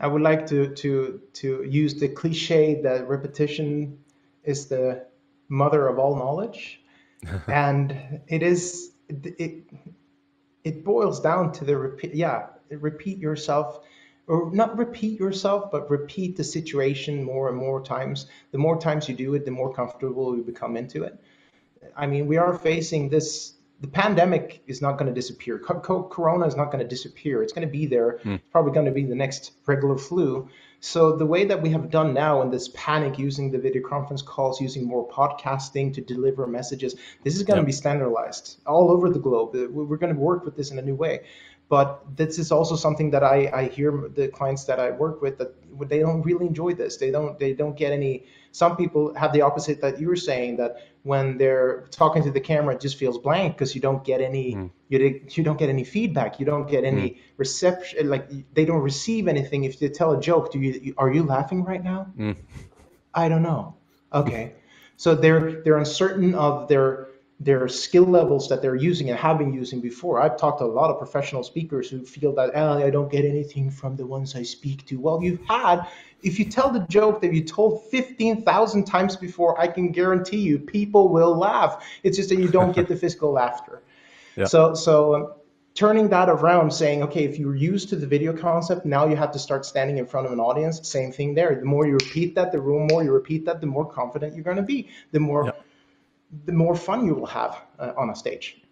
I would like to to to use the cliche that repetition is the mother of all knowledge, and it is it it boils down to the repeat. Yeah, repeat yourself or not repeat yourself, but repeat the situation more and more times. The more times you do it, the more comfortable you become into it. I mean, we are facing this. The pandemic is not going to disappear. corona is not going to disappear. It's going to be there. Mm. It's probably going to be the next regular flu. So the way that we have done now in this panic, using the video conference calls, using more podcasting to deliver messages, this is going yep. to be standardized all over the globe. We're going to work with this in a new way but this is also something that I, I hear the clients that I work with that they don't really enjoy this. They don't they don't get any. Some people have the opposite that you were saying that when they're talking to the camera, it just feels blank because you don't get any mm. you you don't get any feedback. You don't get any mm. reception. Like they don't receive anything. If you tell a joke, do you are you laughing right now? Mm. I don't know. Okay, so they're they're uncertain of their their skill levels that they're using and have been using before. I've talked to a lot of professional speakers who feel that oh, I don't get anything from the ones I speak to. Well, you've had, if you tell the joke that you told 15,000 times before, I can guarantee you people will laugh. It's just that you don't get the physical laughter. Yeah. So, so um, turning that around, saying, okay, if you're used to the video concept, now you have to start standing in front of an audience. Same thing there. The more you repeat that, the more you repeat that, the more confident you're going to be. The more. Yeah the more fun you will have uh, on a stage.